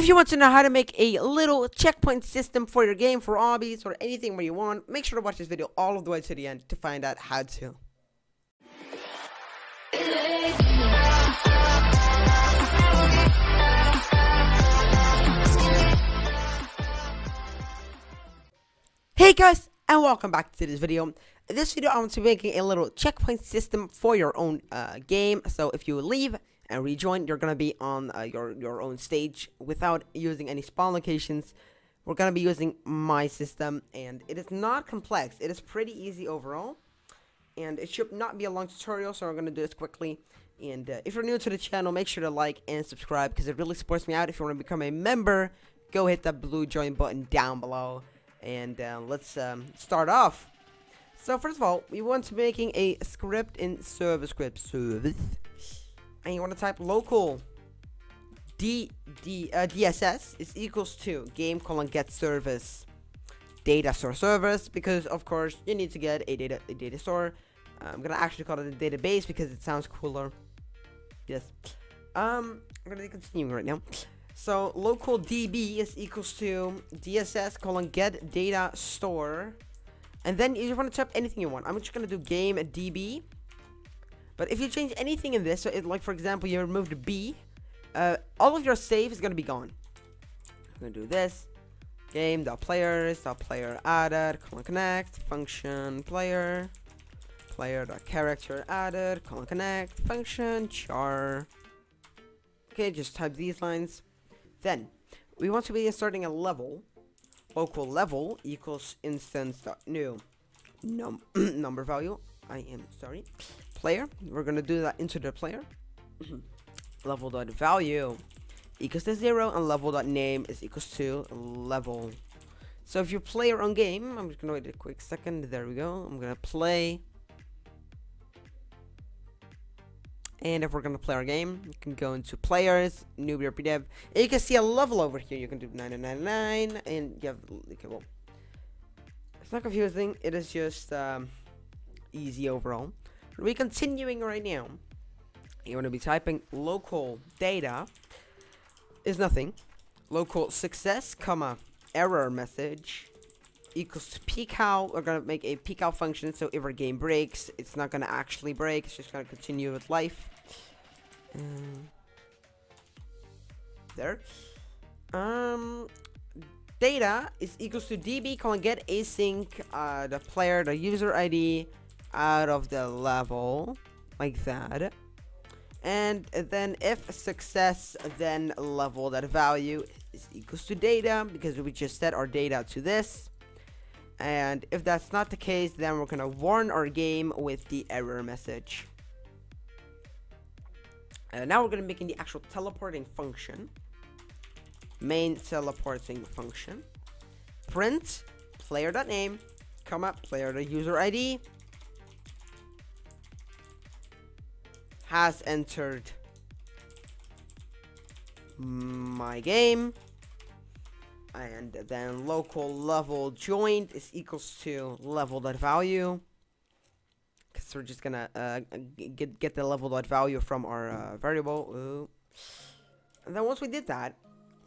If you want to know how to make a little checkpoint system for your game, for obbies, or anything where you want, make sure to watch this video all the way to the end to find out how to. Hey guys, and welcome back to this video. In this video, I want to be making a little checkpoint system for your own uh, game. So if you leave and rejoin, you're gonna be on uh, your your own stage without using any spawn locations. We're gonna be using my system, and it is not complex. It is pretty easy overall, and it should not be a long tutorial. So I'm gonna do this quickly. And uh, if you're new to the channel, make sure to like and subscribe because it really supports me out. If you want to become a member, go hit that blue join button down below and uh, let's um, start off. So first of all, we want to making a script in server script service, and you want to type local d d uh, dss is equals to game colon get service data store service because of course you need to get a data a data store. I'm gonna actually call it a database because it sounds cooler. Yes. Um, I'm gonna be continuing right now. So local DB is equals to DSS colon get data store. And then you want to type anything you want. I'm just to do game DB. But if you change anything in this, so it, like for example, you remove the B, uh, all of your save is to be gone. I'm to do this. Game dot players dot player added colon connect function player player dot character added colon connect function char. Okay, just type these lines. Then, we want to be inserting a level. Local level equals instance dot new num number value. I am sorry. Player. We're gonna do that into the player. level dot value equals to zero and level dot name is equals to level. So if you play your own game, I'm just gonna wait a quick second. There we go. I'm gonna play And if we're gonna play our game, you can go into players, newbie RPDev, and you can see a level over here. You can do 999, and you have okay, well, it's not confusing. It is just um, easy overall. We're continuing right now. You're gonna be typing local data is nothing. Local success, comma error message equals to pcall. We're gonna make a pcall function, so if our game breaks, it's not gonna actually break. It's just gonna continue with life. Um, there. Um, data is equals to db colon get async uh, the player the user id out of the level like that. And then if success then level that value is equals to data because we just set our data to this. And if that's not the case then we're gonna warn our game with the error message. And now we're gonna make in the actual teleporting function. Main teleporting function. Print player.name comma player.user id has entered my game. And then local level joined is equals to level dot value. Because we're just gonna uh, get get the level dot value from our uh, variable. Ooh. and then once we did that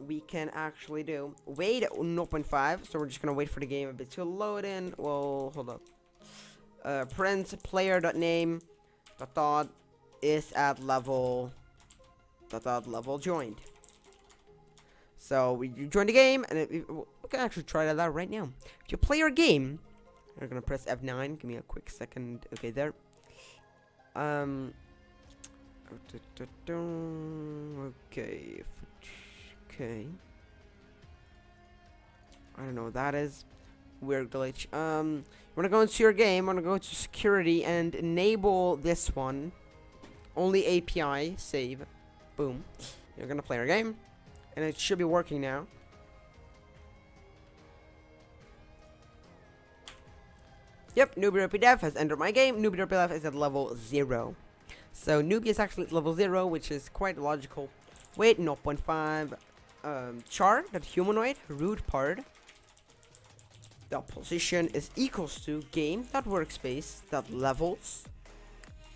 we can actually do wait 0.5 so we're just gonna wait for the game a bit to load in. Well hold up. Uh, print player dot name dot dot is at level dot dot level joined so we join the game, and it, we can actually try that out right now. If you play your game, we're gonna press F9. Give me a quick second. Okay, there. Um. Okay. Okay. I don't know what that is. Weird glitch. Um, we're gonna go into your game. Gonna go to security and enable this one. Only API save. Boom. You're gonna play our game and it should be working now. Yep, Newbie has entered my game. Newbie is at level 0. So Newbie is actually at level 0, which is quite logical. Wait, 0.5. Um, char, that humanoid, root part. The position is equals to game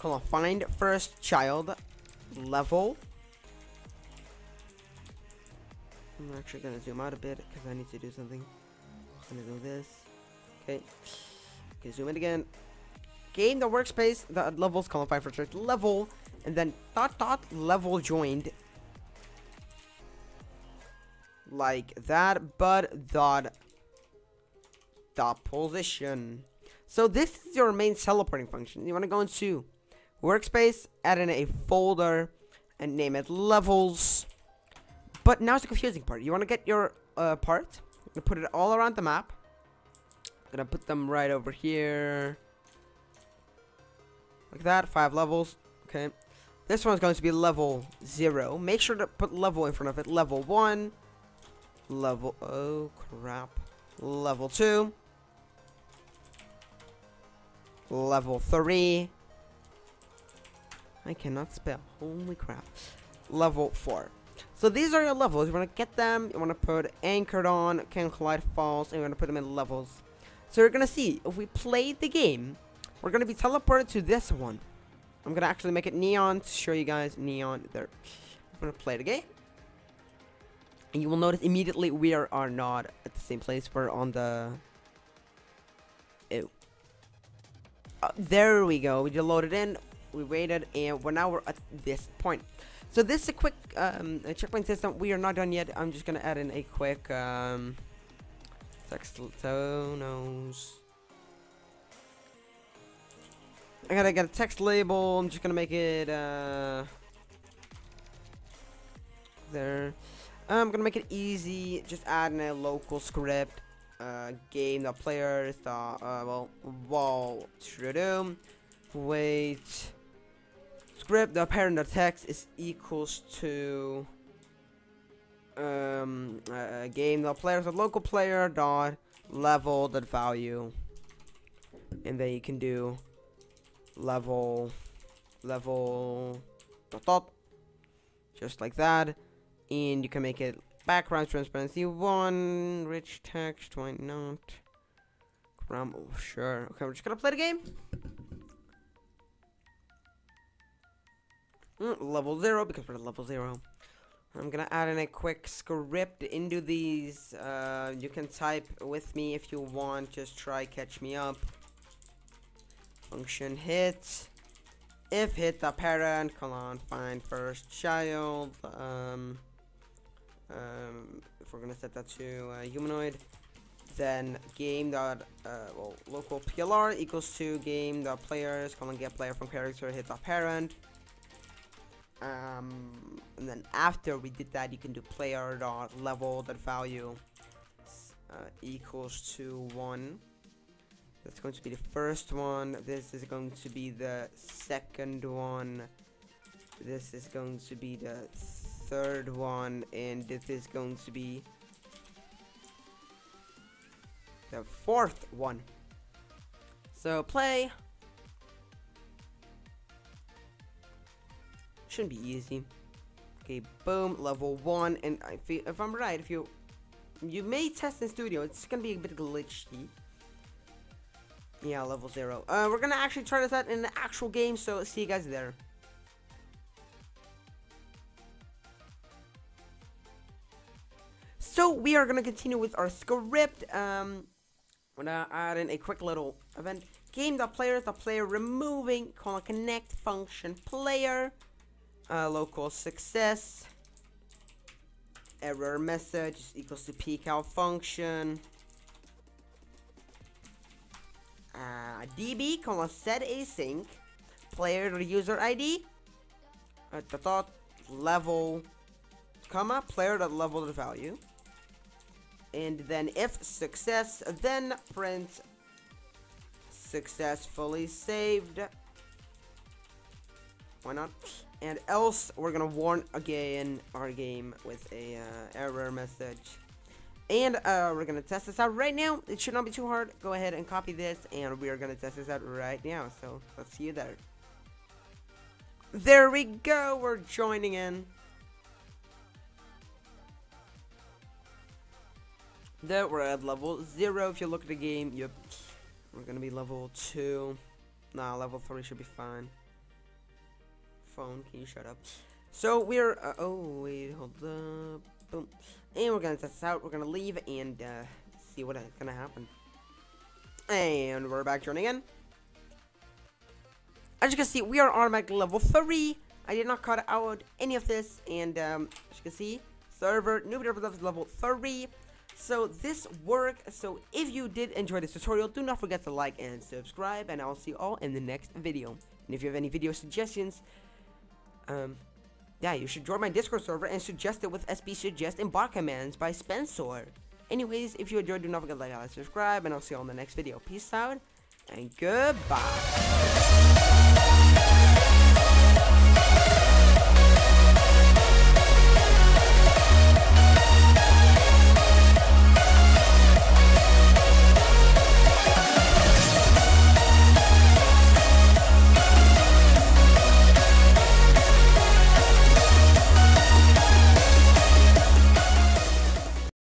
levels. Colon find first child level I'm actually gonna zoom out a bit because I need to do something. I'm gonna do this. Okay. Okay, zoom in again. Game the workspace, the levels, column find first child level, and then dot dot level joined. Like that, but dot dot position. So this is your main teleporting function. You want to go into workspace, add in a folder, and name it levels. But now's the confusing part. You want to get your uh, part, you put it all around the map. I'm gonna put them right over here. Like that, five levels. Okay. This one's going to be level zero. Make sure to put level in front of it. Level one. Level, oh crap. Level two. Level three. I cannot spell. Holy crap. Level four. So these are your levels. You want to get them. You want to put anchored on, can collide falls, and you want to put them in levels. So you're going to see, if we play the game, we're going to be teleported to this one. I'm going to actually make it neon to show you guys neon there. I'm going to play the game. And you will notice immediately we are, are not at the same place. We're on the... Ew. Uh, there we go. We just loaded in. We waited. And we're now we're at this point. So this is a quick um, a checkpoint system. We are not done yet. I'm just gonna add in a quick um, text nose. I gotta get a text label. I'm just gonna make it uh, there. I'm gonna make it easy. Just add in a local script. Uh, game the players the uh, well wall to wait script, the parent text is equals to um, uh, game the players a local player dot level dot value, and then you can do level level dot dot just like that, and you can make it background transparency one rich text why not? Gram oh, sure. Okay, we're just gonna play the game. Level 0 because we're at level 0. I'm gonna add in a quick script into these. Uh, you can type with me if you want. Just try catch me up. Function hit. If hit the parent, colon, on, find first child. Um, um, if we're gonna set that to uh, humanoid, then game dot uh, well local plr equals to game dot players. colon get player from character. Hit the parent um, and then after we did that you can do player dot level dot value uh, equals to one. That's going to be the first one. This is going to be the second one. This is going to be the third one and this is going to be the fourth one. So play Shouldn't be easy. Okay, boom, level one, and if, if I'm right, if you you may test in studio, it's gonna be a bit glitchy. Yeah, level zero. Uh, we're gonna actually try this out in the actual game, so see you guys there. So we are gonna continue with our script. Um, I'm gonna add in a quick little event. Game the players, the player removing, a connect function player uh, local success. Error message equals to out function. Uh, db comma set async. Player user id at the thought level comma player dot level the value. And then if success then print successfully saved. Why not and else, we're gonna warn again our game with a uh, error message. And uh, we're gonna test this out right now. It should not be too hard. Go ahead and copy this, and we are gonna test this out right now. So let's see you there. There we go. We're joining in. There we're at level zero. If you look at the game, yep, we're gonna be level two. Nah, level three should be fine phone. Can you shut up? So we're uh, oh wait, hold up. Boom. And we're gonna test this out. We're gonna leave and uh, see what's gonna happen. And we're back joining in. As you can see, we are automatically level 3. I did not cut out any of this. And um, as you can see, server, newbie level level 3. So this worked. So if you did enjoy this tutorial, do not forget to like and subscribe. And I'll see you all in the next video. And if you have any video suggestions, um, yeah, you should join my Discord server and suggest it with SB Suggest and bot commands by Spencer. Anyways, if you enjoyed, do not forget to like and subscribe, and I'll see you on the next video. Peace out, and goodbye.